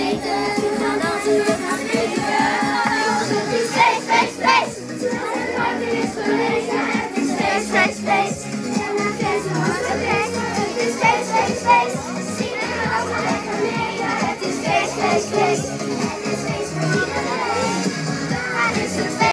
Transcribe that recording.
Nathan.